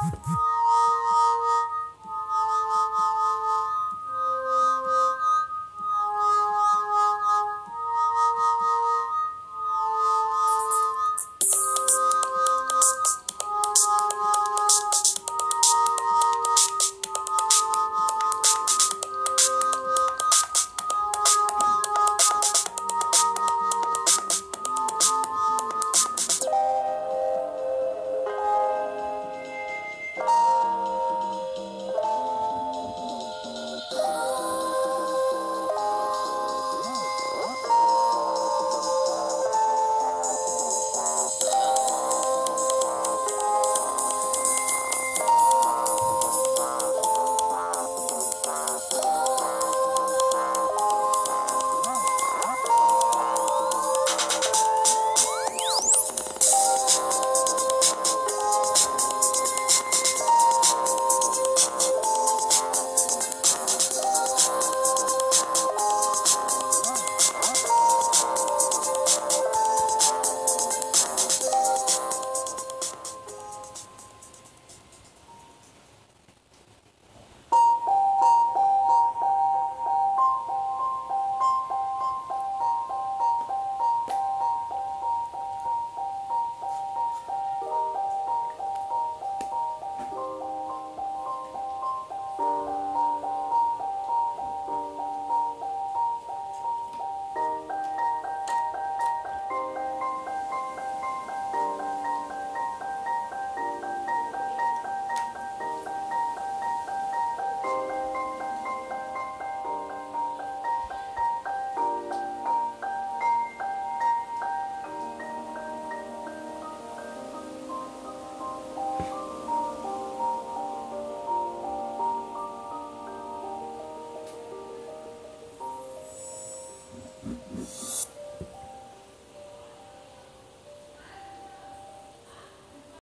Oh,